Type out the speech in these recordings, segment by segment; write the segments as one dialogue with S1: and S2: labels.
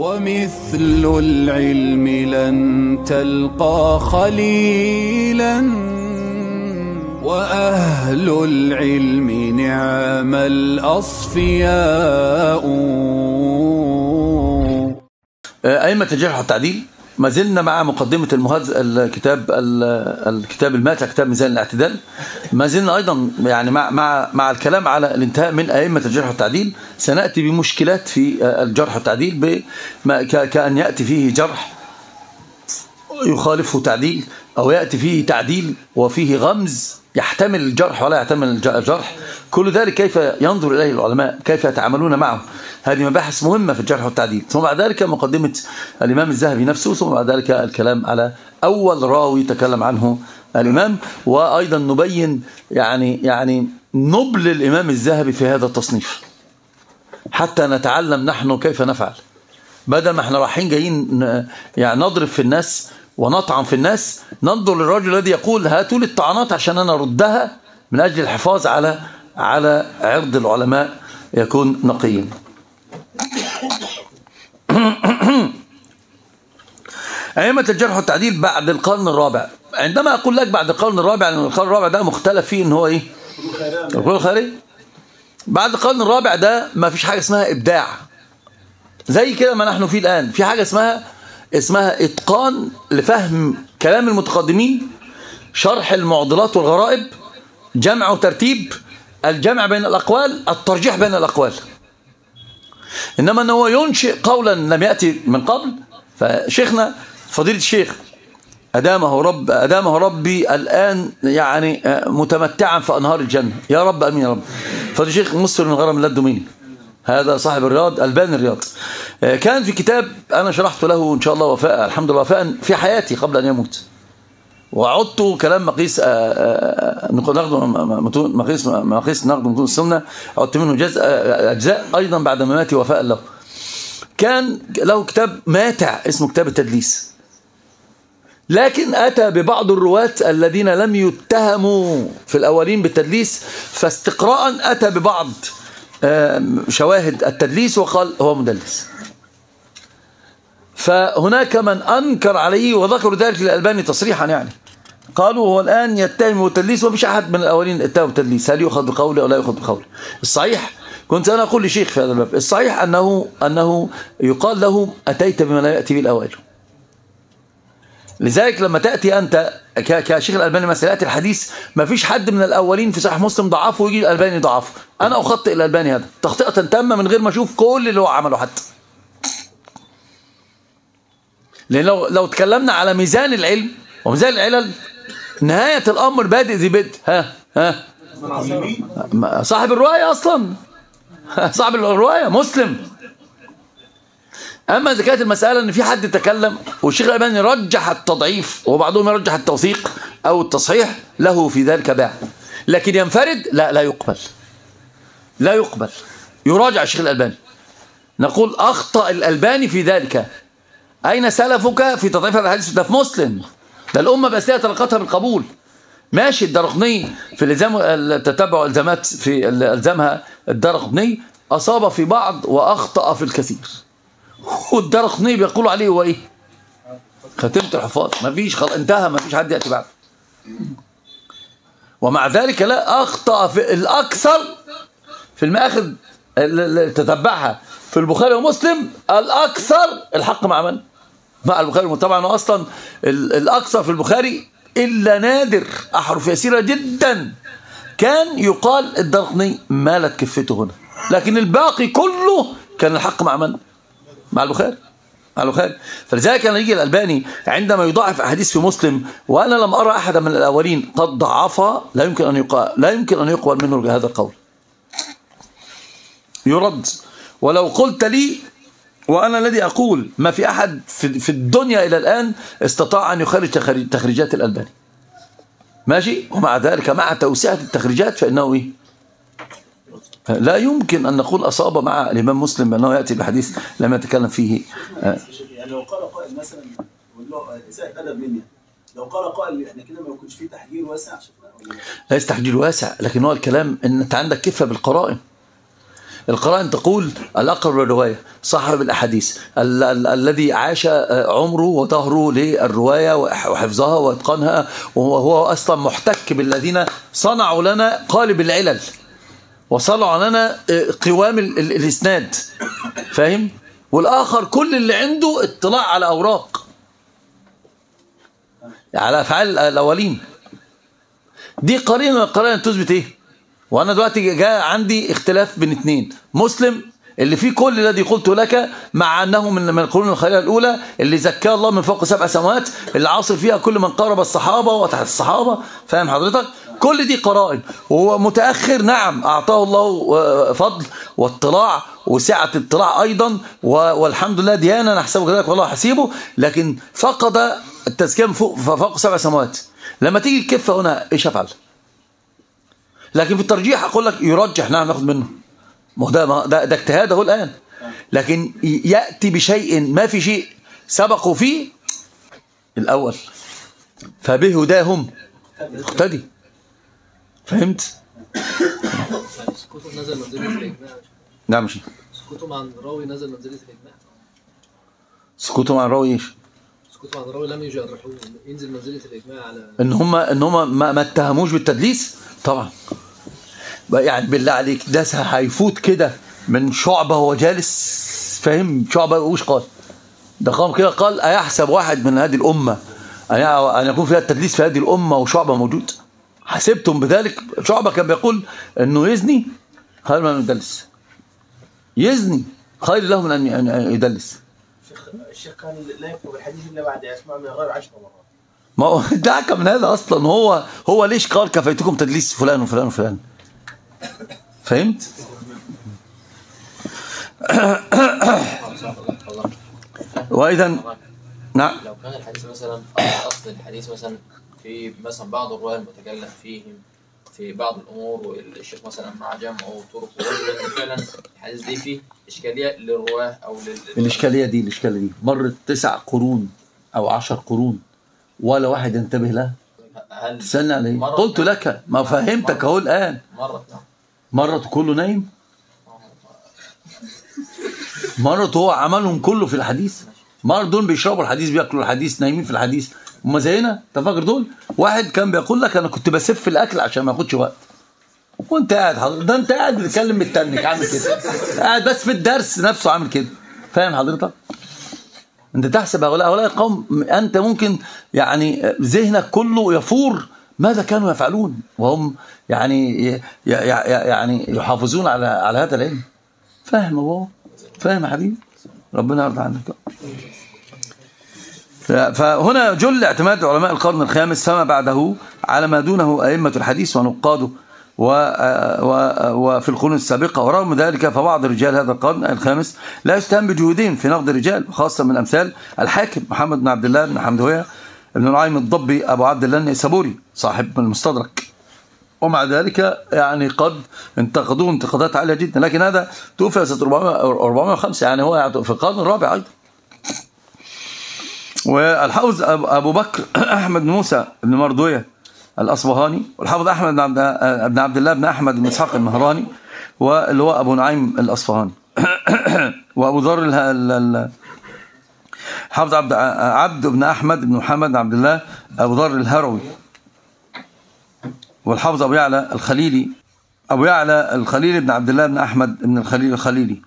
S1: ومثل العلم لن تلقى خليلا وأهل العلم نعم الأصفياء.
S2: أئمة الجرح والتعديل ما زلنا مع مقدمة المهز الكتاب الكتاب الماتع كتاب ميزان الاعتدال. ما زلنا أيضا يعني مع مع مع الكلام على الانتهاء من أئمة الجرح والتعديل. سنأتي بمشكلات في الجرح والتعديل كأن يأتي فيه جرح يخالفه تعديل أو يأتي فيه تعديل وفيه غمز يحتمل الجرح ولا يحتمل الجرح. كل ذلك كيف ينظر إليه العلماء؟ كيف يتعاملون معه؟ هذه مباحث مهمة في الجرح والتعديل. ثم بعد ذلك مقدمة الإمام الذهبي نفسه ثم بعد ذلك الكلام على أول راوي تكلم عنه الإمام. وأيضا نبين يعني يعني نبل الإمام الذهبي في هذا التصنيف. حتى نتعلم نحن كيف نفعل. بدل ما إحنا رايحين جايين يعني نضرب في الناس ونطعن في الناس. ننظر للرجل الذي يقول هاتوا لي الطعنات عشان أنا أردها. من أجل الحفاظ على على عرض العلماء يكون نقيا. أئمة الجرح والتعديل بعد القرن الرابع. عندما أقول لك بعد القرن الرابع لأن القرن الرابع ده مختلف فيه إن هو إيه؟ القرن الخارجي. بعد القرن الرابع ده ما فيش حاجة اسمها إبداع. زي كده ما نحن فيه الآن. في حاجة اسمها اسمها إتقان لفهم كلام المتقدمين شرح المعضلات والغرائب جمع وترتيب الجمع بين الأقوال الترجيح بين الأقوال. إنما أنه ينشئ قولا لم يأتي من قبل فشيخنا فضيلة الشيخ أدامه رب أدامه ربي الآن يعني متمتعا في أنهار الجنة. يا رب أمين يا رب. فضيلة الشيخ مسلم من غرام الله الدوميني هذا صاحب الرياض البان الرياض. كان في كتاب أنا شرحت له إن شاء الله وفاء الحمد لله وفاء في حياتي قبل أن يموت. وعدت كلام مقيس ناخده مقيس مقيس ناخده متون السنة. عدت منه جزء أجزاء أيضا بعد مماتي وفاء له. كان له كتاب ماتع اسمه كتاب التدليس. لكن أتى ببعض الرواة الذين لم يتهموا في الأولين بالتدليس فاستقراء أتى ببعض شواهد التدليس وقال هو مدلس. فهناك من أنكر عليه وذكروا ذلك للألباني تصريحا يعني. قالوا هو الآن يتهم بالتدليس ومفيش أحد من الأولين اتهم بالتدليس. هل يؤخذ بقوله أو لا يؤخذ بقوله الصحيح كنت أنا أقول لشيخ في هذا الباب الصحيح أنه, أنه يقال له أتيت بما لا يأتي به الأوائل. لذلك لما تأتي أنت كشيخ الألباني مثلا يأتي الحديث ما فيش حد من الأولين في صحيح مسلم ضعفه ويجي الألباني ضعفه أنا أخطئ الألباني هذا تخطئة تامة من غير ما أشوف كل اللي هو عمله حتى. لأن لو, لو تكلمنا على ميزان العلم وميزان العلل نهاية الأمر بادئ ذي بدء ها ها. صاحب الرواية أصلا. صاحب الرواية مسلم. أما إذا كانت المسألة أن في حد تكلم والشيخ الألباني رجح التضعيف وبعضهم يرجح التوثيق أو التصحيح له في ذلك باع. لكن ينفرد لا لا يقبل. لا يقبل. يراجع الشيخ الألباني. نقول أخطأ الألباني في ذلك. أين سلفك في تضعيف هذا الحديث؟ ده في مسلم. ده الأمة بأسئلة تلقتها بالقبول ماشي الدرقني في الالزام التتبع الزامات في ألزامها الدرقني أصاب في بعض وأخطأ في الكثير. والدرقني بيقولوا عليه هو إيه؟ ختمت الحفاظ. ما فيش خل... انتهى ما فيش حد يأتي بعد. ومع ذلك لا أخطأ في الأكثر في المآخذ اللي تتبعها. في البخاري ومسلم الأكثر الحق مع من؟ مع البخاري طبعا أصلا الأكثر في البخاري إلا نادر أحرف يسيرة جدا. كان يقال الدرقني مالت كفته هنا لكن الباقي كله كان الحق مع من؟ مع البخاري مع البخاري. فلذلك كان يجي الألباني عندما يضاعف أحاديث في مسلم وأنا لم أرى أحدا من الأولين قد ضعفها لا يمكن أن يقال لا يمكن أن يقبل منه هذا القول. يرد ولو قلت لي وأنا الذي أقول ما في أحد في الدنيا إلى الآن استطاع أن يخرج تخريجات الألباني. ماشي؟ ومع ذلك مع توسعة التخريجات فإنه إيه؟ لا يمكن أن نقول أصاب مع الإمام مسلم بأنه يأتي بحديث لم يتكلم فيه
S3: يعني لو قال قائل مثلا إساءة أدب مني لو قال قائل إحنا كده ما يكونش فيه تحجير واسع؟
S2: ليس تحجير واسع لكن هو الكلام إن أنت عندك كفة بالقرائن. القرائن تقول الأقرب للرواية صاحب الأحاديث ال- ال- الذي عاش آه، عمره وظهره للرواية وح- وحفظها وإتقانها وهو أصلا محتك بالذين صنعوا لنا قالب العلل وصنعوا لنا آه، قوام ال- ال- الإسناد. فاهم؟ والآخر كل اللي عنده اطلاع على أوراق. على أفعال الأولين. دي قرينة من القرائن تثبت إيه؟ وأنا دلوقتي جاء عندي اختلاف بين اثنين مسلم اللي فيه كل الذي قلت لك مع أنه من من القرون الخيريه الأولى اللي زكاه الله من فوق سبع سماوات اللي عاصر فيها كل من قارب الصحابة وتحت الصحابة. فاهم حضرتك؟ كل دي قرائن. وهو متأخر نعم أعطاه الله آه، فضل واطلاع وسعة اطلاع أيضا والحمد لله ديانة نحسبه كذلك والله حسيبه. لكن فقد التزكية من فوق فوق سبع سماوات. لما تيجي الكفه هنا إيش أفعل؟ لكن في الترجيح أقول لك يرجح نعم ناخد منه. ما هو ده ده, ده اجتهاد اهو الآن. لكن يأتي بشيء ما في شيء سبقوا فيه الأول. فبهداهم اقتدي فهمت
S4: نزل منزلة الإجماع
S2: نعم مش
S4: سكوته عن الراوي نزل منزلة الإجماع.
S2: سكوتهم عن الراوي إيش؟
S4: سكوته عن الراوي لم يجرحوه ينزل منزلة الإجماع على
S2: إن هم إن هم ما, ما اتهموش بالتدليس؟ طبعا. يعني بالله عليك ده هيفوت كده من شعبة وهو جالس فاهم؟ شعبة وش قال؟ ده قام كده قال أيحسب واحد من هذه الأمة؟ ان ان يكون فيها التدليس في هذه الأمة وشعبة موجود. حسبتم بذلك؟ شعبة كان بيقول إنه يزني خير من يدلس. يزني خير له من أن يدلس.
S5: الشيخ كان لا يكتب الحديث إلا بعد يسمع من غير عشر مرات.
S2: ما هو دعك من هذا أصلا؟ هو هو ليش قال كفيتكم تدليس فلان وفلان وفلان؟ فهمت؟ واذا نعم.
S6: لو كان الحديث مثلا أصل الحديث مثلا في مثلا بعض الرواه المتكلم فيهم في بعض الأمور والشيخ مثلا مع جمع طرق فعلا الحديث دي فيه إشكالية للرواه أو لل
S2: الاشكاليه دي الإشكالية دي. مرت تسع قرون أو عشر قرون ولا واحد ينتبه لها. تسالني عليه قلت لك ما فهمتك أهو
S6: الآن. نعم.
S2: مرة كله نايم؟ مرة هو عملهم كله في الحديث؟ مرة دول بيشربوا الحديث بياكلوا الحديث نايمين في الحديث. هم زينا انت فاكر دول؟ واحد كان بيقول لك أنا كنت بسف الأكل عشان ما ياخدش وقت. وانت قاعد حضرتك ده انت قاعد بتتكلم متنك عامل كده. قاعد بس في الدرس نفسه عامل كده. فاهم حضرتك؟ انت تحسب هؤلاء هؤلاء القوم انت ممكن يعني ذهنك كله يفور ماذا كانوا يفعلون؟ وهم يعني يعني يحافظون على على هذا العلم. فاهم يا بابا فاهم يا حبيبي؟ ربنا يرضى عنك. فهنا جل اعتماد علماء القرن الخامس فما بعده على ما دونه أئمة الحديث ونقاده وفي القرون السابقة. ورغم ذلك فبعض رجال هذا القرن الخامس لا يستهان بجهودهم في نقد الرجال وخاصة من أمثال الحاكم محمد بن عبد الله بن حمدوية بن نعيم الضبي أبو عبد الله النيسابوري صاحب المستدرك. ومع ذلك يعني قد انتقدوه انتقادات عالية جدا. لكن هذا توفي سنة 400 405 يعني هو في القرن الرابع أيضا. والحافظ أب- أبو بكر أحمد موسى بن مردوية الأصبهاني والحافظ أحمد بن عبد, بن عبد الله بن أحمد بن إسحاق المهراني واللي هو أبو نعيم الأصفهاني وأبو ذر حافظ عبد عبد بن أحمد بن محمد عبد الله أبو ذر الهروي. والحافظ أبو يعلى الخليلي أبو يعلى الخليلي بن عبد الله بن أحمد بن الخليل الخليلي.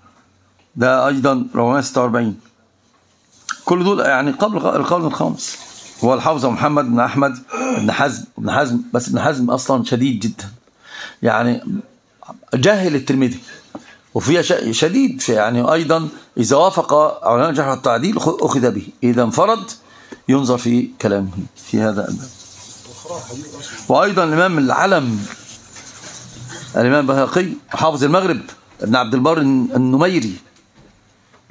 S2: ده أيضا 446 كل دول يعني قبل القرن الخامس. هو الحافظ محمد بن أحمد بن حزم بن حزم بس ابن حزم أصلا شديد جدا. يعني جاهل الترمذي. وفيها شديد يعني أيضا إذا وافق علماء الجرح والتعديل أخذ به. إذا انفرد ينظر في كلامه في هذا الباب. وأيضا الإمام العلم الإمام البهقي حافظ المغرب ابن عبد البر النميري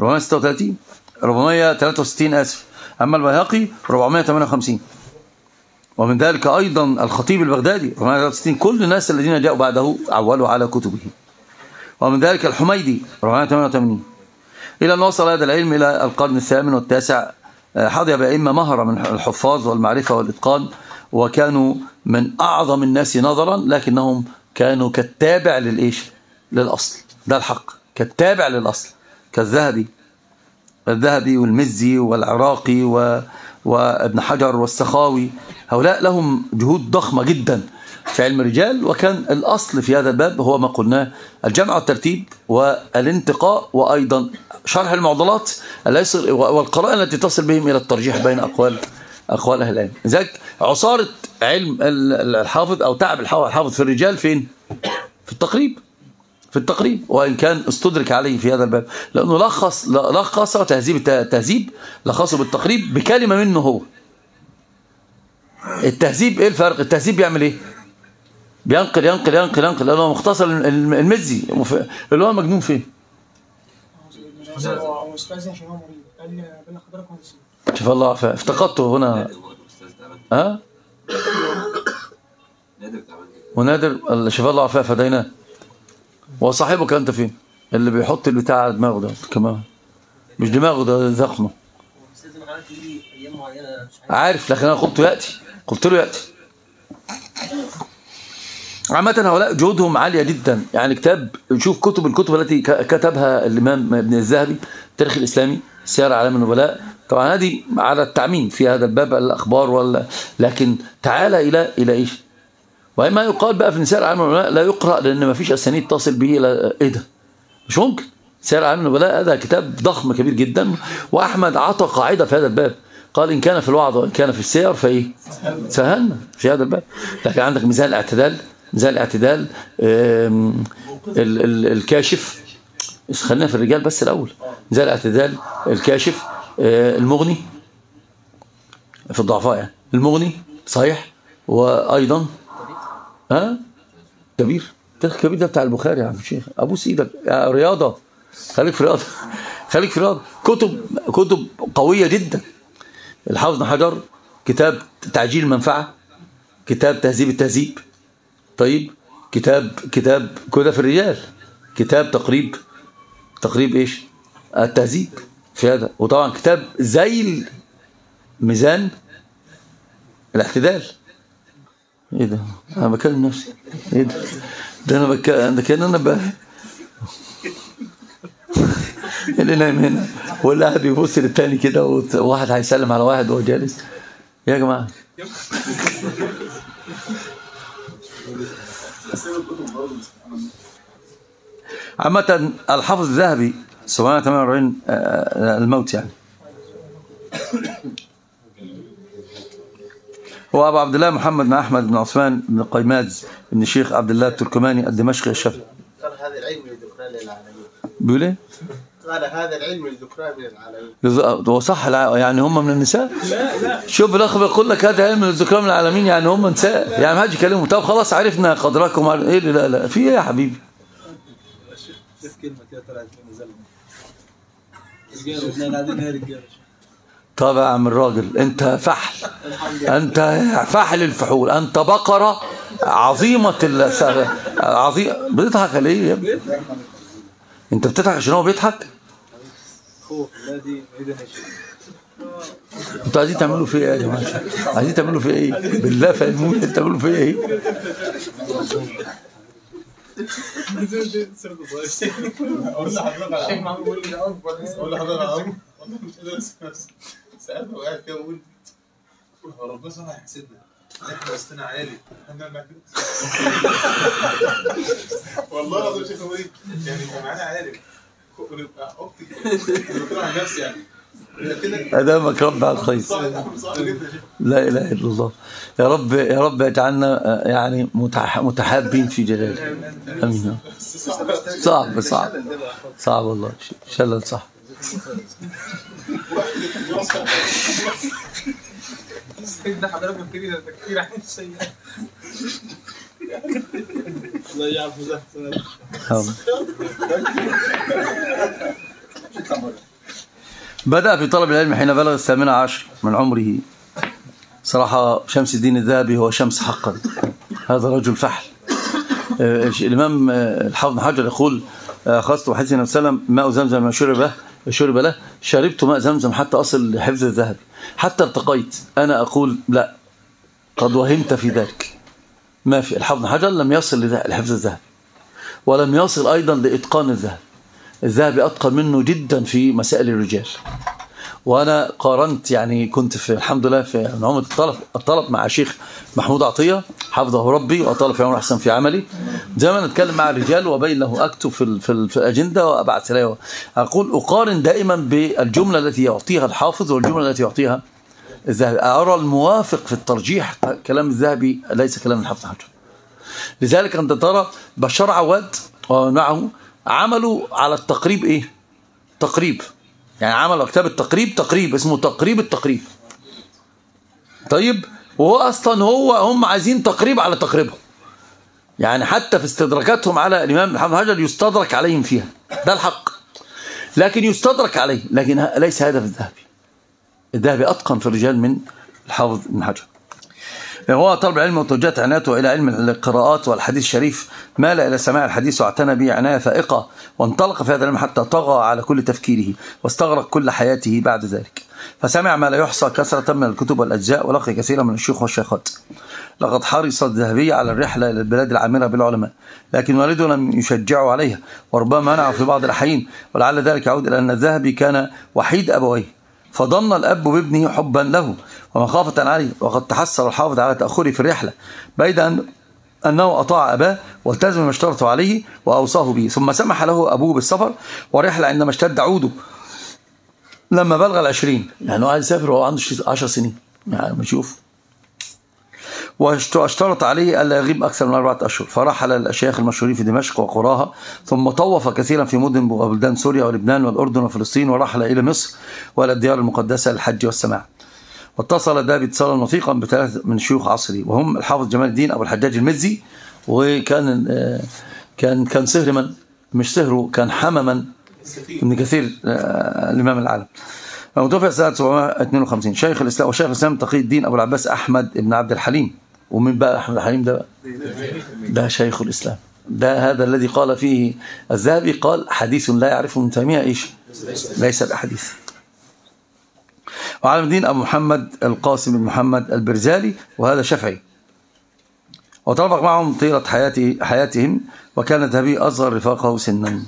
S2: 436 463 آسف. أما البيهقي 458 ومن ذلك أيضا الخطيب البغدادي 463 كل الناس الذين جاءوا بعده عولوا على كتبه. ومن ذلك الحميدي 488 إلى أن وصل هذا العلم إلى القرن الثامن والتاسع آه، حظي بأئمة مهرة من الحفاظ والمعرفة والإتقان وكانوا من أعظم الناس نظرا لكنهم كانوا كالتابع للإيش؟ للأصل. ده الحق. كالتابع للأصل. كالذهبي. الذهبي والمزي والعراقي و... وابن حجر والسخاوي. هؤلاء لهم جهود ضخمة جدا في علم الرجال وكان الأصل في هذا الباب هو ما قلناه الجمع والترتيب والانتقاء وأيضا شرح المعضلات والقراءة التي تصل بهم إلى الترجيح بين أقوال أقوال أهل العلم. لذلك عصارة علم ال- الحافظ أو تعب الح- الحافظ في الرجال فين؟ في التقريب. في التقريب وإن كان استدرك عليه في هذا الباب. لأنه لخص لخص تهذيب الت- التهذيب لخصه بالتقريب بكلمة منه هو. التهذيب إيه الفرق؟ التهذيب بيعمل إيه؟ بينقل ينقل ينقل ينقل لأنه مختصر الم- المزي. اللي هو مجنون فين شوف الله عافية. افتقدته هنا. ها؟ ونادر شوف الله عافية فديناه. وصاحبك أنت فين؟ اللي بيحط البتاع على دماغه ده كمان. مش دماغه ده ذقنه
S7: عارف
S2: لكن أنا قلت يأتي. قلت له يأتي. عامة هؤلاء جهودهم عالية جدا. يعني كتاب شوف كتب الكتب التي كتبها الإمام ابن الذهبي التاريخ الإسلامي سير أعلام النبلاء. طبعا هذه على التعميم في هذا الباب الأخبار ولا لكن تعالى إلى إلى إيش؟ وما يقال بقى في سير أعلام النبلاء لا يقرأ لأن ما فيش أسانيد تصل به إلى إيه ده؟ مش ممكن. سير أعلام النبلاء هذا كتاب ضخم كبير جدا. وأحمد عطى قاعدة في هذا الباب. قال إن كان في الوعظ وإن كان في السير فإيه؟ سهلنا. في هذا الباب. لكن عندك ميزان الاعتدال. ميزان الاعتدال آم، ال- ال- الكاشف. خلينا في الرجال بس الأول. ميزان الاعتدال الكاشف آه، المغني. في الضعفاء يعني. المغني صحيح. وأيضا ها؟ كبير. ده الكبير ده بتاع البخاري يا عم الشيخ ابوس إيدك يا رياضة. خليك في رياضة. خليك في رياضة. كتب كتب قوية جدا. الحافظ بن حجر كتاب تعجيل المنفعه كتاب تهذيب التهذيب. طيب. كتاب كتاب كده في الرجال كتاب تقريب تقريب إيش؟ التهذيب في هذا. وطبعا كتاب زي ميزان الاعتدال إيه ده؟ أنا بكلم نفسي. إيه ده؟ ده أنا بتكلم ده كأن أنا ب... اللي نايم هنا. واللي قاعد بيبص للتاني كده وواحد هيسلم على واحد وهو جالس. يا جماعة. عامة الحافظ الذهبي 748 آه، الموت يعني. هو أبو عبد الله محمد بن أحمد بن عثمان بن قيماز بن الشيخ عبد الله التركماني الدمشقي الشافعي
S5: قال هذا العلم للذكران للعالمين.
S2: بيقول إيه؟
S5: قال هذا العلم للذكران من العالمين
S2: لز- هو صح يعني هم من النساء؟ لا لا. شوف الاخ بيقول لك هذا علم الذكران من العالمين يعني هم نساء. يعني ما حدش يكلمهم. طب خلاص عرفنا قدركم إيه لا لا. في إيه يا حبيبي؟
S3: شوف كلمة كده طلعت من زلمة. رجاله إحنا قاعدين هنا رجاله
S2: طب يا عم الراجل انت فحل انت فحل الفحول انت بقرة عظيمة ال- عظيم بتضحك ليه يا ابني؟ انت بتضحك عشان هو بيضحك؟ أنتوا عايزين تعملوا فيه إيه يا جماعة؟ عايزين تعملوا فيه إيه؟ بالله فهموني أنتوا تعملوا فيه إيه؟
S3: أقول لحضرتك على أقول لحضرتك والله مش قادر أمسك نفسي. كده بقول هو ربنا سبحانه هيحاسبنا إحنا وسطنا عالي إحنا بنعمل كده. والله العظيم يا شيخ وليد يعني يبقى معانا ونبقى عن نفسي يعني. كده.
S2: أدامك رب على الخير. لا إله إلا الله. يا رب يا رب يجعلنا آه، يعني متح- متحابين في جلاله آمين. صعب صعب. صعب والله. شلل صح.
S7: سيدنا حضرتك قلت لي ده تكفير عن السيئات
S3: الله.
S2: بدأ في طلب العلم حين بلغ الثامنة عشر من عمره. صراحة شمس الدين الذهبي هو شمس حقا. هذا رجل فحل. آه، الإمام آه، الحافظ بن حجر يقول آه، أخذت النبي صلى الله عليه وسلم ماء زمزم ما شرب. شرب له شربت ماء زمزم حتى أصل لحفظ الذهب. حتى ارتقيت. أنا أقول لا. قد وهمت في ذلك ما في. الحافظ بن حجر لم يصل لحفظ الذهب. ولم يصل أيضا لإتقان الذهب. الذهبي أتقن منه جدا في مسائل الرجال. وأنا قارنت يعني كنت في الحمد لله في نعومة الطلب الطلب مع شيخ محمود عطية حفظه ربي وطلب في عمر احسن في عملي. دائما أتكلم مع الرجال وبين له أكتب في في, ال- في الأجندة وأبعث له. أقول أقارن دائما بالجملة التي يعطيها الحافظ والجملة التي يعطيها الذهبي. أرى الموافق في الترجيح كلام الذهبي ليس كلام الحافظ حجر لذلك أنت ترى بشار عواد ومن معه عملوا على التقريب إيه؟ تقريب. يعني عملوا كتاب التقريب تقريب اسمه تقريب التقريب. طيب وهو أصلا هو هم عايزين تقريب على تقريبهم. يعني حتى في استدراكاتهم على الإمام محمد حجر يستدرك عليهم فيها. ده الحق. لكن يستدرك عليه. لكن ليس هذا في الذهبي. الذهبي أتقن في الرجال من الحافظ ابن حجر. هو طلب العلم وتوجهت عنايته إلى علم القراءات والحديث الشريف. مال إلى سماع الحديث واعتنى به عناية فائقة وانطلق في هذا العلم حتى طغى على كل تفكيره واستغرق كل حياته بعد ذلك. فسمع ما لا يحصى كثرة من الكتب والأجزاء ولقي كثيرا من الشيوخ والشيخات. لقد حرص الذهبي على الرحلة إلى البلاد العامرة بالعلماء لكن والده لم يشجعه عليها وربما منعه في بعض الأحيان ولعل ذلك يعود إلى أن الذهبي كان وحيد أبويه. فظن الأب بابنه حبا له ومخافة عليه وقد تحسر الحافظ على تأخره في الرحلة بيد أن أنه أطاع أباه والتزم ما اشترط عليه وأوصاه به. ثم سمح له أبوه بالسفر ورحلة عندما اشتد عوده لما بلغ العشرين. يعني هو عايز يسافر وهو عنده عشر سنين. يعني بنشوف واشترط عليه ألا يغيب أكثر من أربعة أشهر. فرحل الأشياخ المشهورين في دمشق وقرأها ثم طوف كثيرا في مدن وبلدان سوريا ولبنان والأردن وفلسطين ورحل إلى مصر وإلى الديار المقدسة للحج والسماع. واتصل ده باتصالا وثيقا بثلاث من شيوخ عصره وهم الحافظ جمال الدين أبو الحجاج المزي وكان آه، كان كان سهر من؟ مش سهره كان حمما ابن كثير آه، الإمام العالم. وتوفي سنة 752 شيخ الإسلام وشيخ الإسلام تقي الدين أبو العباس أحمد بن عبد الحليم. ومن بقى أحمد الحليم ده بقى. ده شيخ الإسلام. ده هذا الذي قال فيه الذهبي. قال حديث لا يعرفه من تيمية. إيش؟ ليس بحديث. وعلم الدين أبو محمد القاسم بن محمد البرزالي وهذا شافعي. وطبق معهم طيلة حياته حياتهم وكان الذهبي أصغر رفاقه سنا.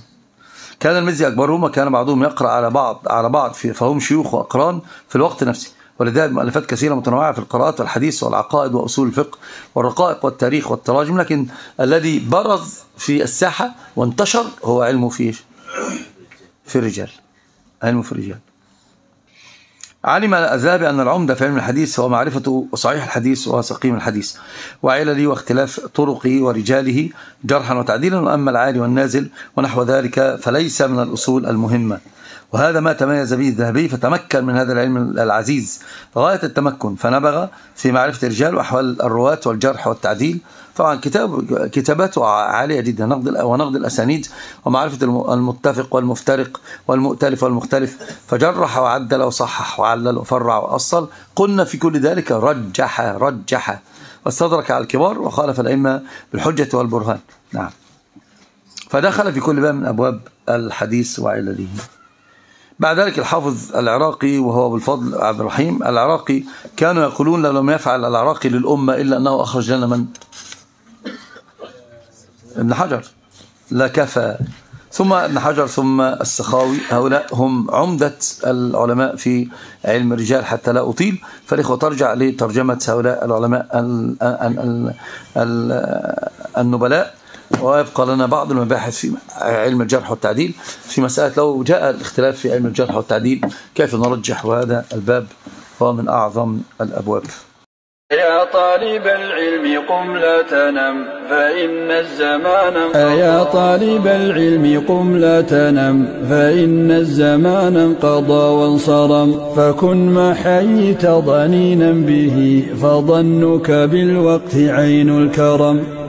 S2: كان المزي أكبرهم وكان بعضهم يقرأ على بعض على بعض فهم شيوخ وأقران في الوقت نفسه. ولذلك مؤلفات كثيرة متنوعة في القراءات والحديث والعقائد وأصول الفقه والرقائق والتاريخ والتراجم لكن الذي برز في الساحة وانتشر هو علمه في في الرجال علمه في الرجال. علم الذهبي أن العمدة في علم الحديث هو معرفة صحيح الحديث وسقيم الحديث وعلله واختلاف طرقه ورجاله جرحا وتعديلا وأما العالي والنازل ونحو ذلك فليس من الأصول المهمة. وهذا ما تميز به الذهبي فتمكن من هذا العلم العزيز. غاية التمكن فنبغ في معرفة الرجال وأحوال الرواة والجرح والتعديل. طبعا كتاب كتاباته عالية جدا نقد ونقد الأسانيد ومعرفة المتفق والمفترق والمؤتلف والمختلف. فجرح وعدل وصحح وعلل وفرع وأصل. قلنا في كل ذلك رجح رجح. واستدرك على الكبار وخالف الأئمة بالحجة والبرهان. نعم. فدخل في كل باب من أبواب الحديث وعلله. بعد ذلك الحافظ العراقي وهو أبو الفضل عبد الرحيم العراقي كانوا يقولون لو لم يفعل العراقي للأمة إلا أنه أخرج لنا من ابن حجر. لا كفى. ثم ابن حجر ثم السخاوي هؤلاء هم عمدة العلماء في علم الرجال حتى لا أطيل. فالإخوة ترجع لترجمة هؤلاء العلماء ال ال ال ال النبلاء. ويبقى لنا بعض المباحث في علم الجرح والتعديل. في مسألة لو جاء الاختلاف في علم الجرح والتعديل كيف نرجح وهذا الباب؟ هو من أعظم الأبواب.
S8: يا طالب العلم قم لا تنم فإن الزمان
S9: أيا طالب العلم قم لا تنم فإن الزمان انقضى وانصرم. فكن ما حييت ضنينا به فظنك بالوقت عين الكرم.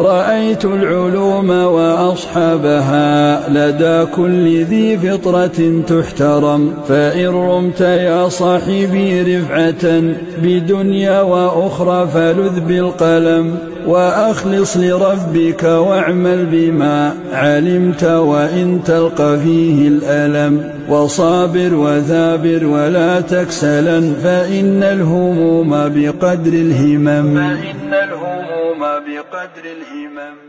S9: رأيت العلوم وأصحابها لدى كل ذي فطرة تحترم. فإن رمت يا صاحبي رفعة بدنيا وأخرى فلذ بالقلم. وأخلص لربك واعمل بما علمت وإن تلقى فيه الألم وصابر وثابر ولا تكسلا فإن الهموم بقدر الهمم.
S8: فإن الهموم بقدر الهمم.